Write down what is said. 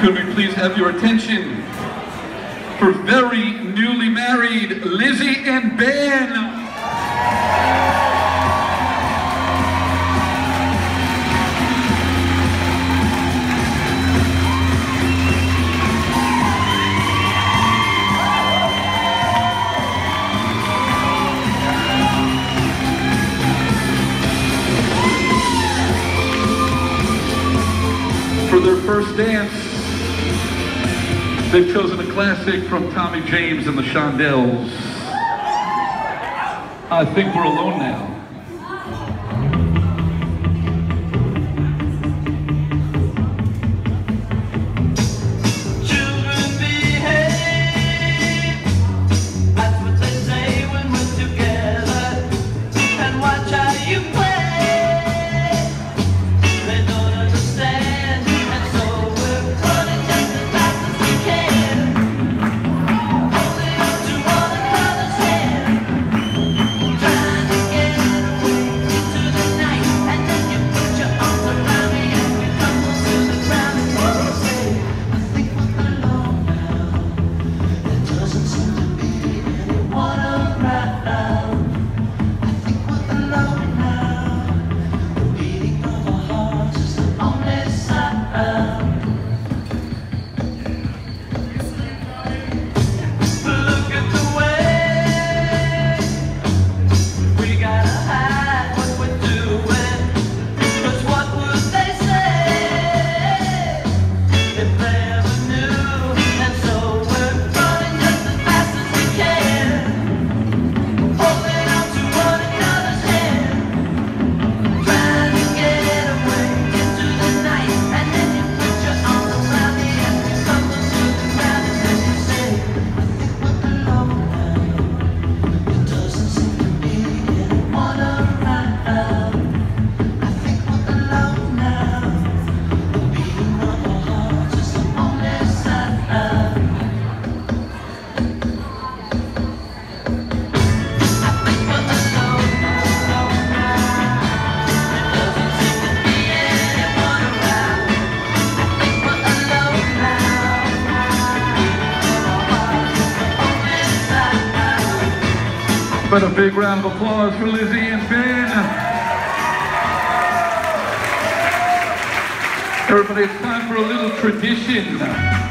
Could we please have your attention for very newly married Lizzie and Ben? for their first dance. They've chosen a classic from Tommy James and the Shondells. I think we're alone now. But a big round of applause for Lizzie and Ben. Everybody, it's time for a little tradition.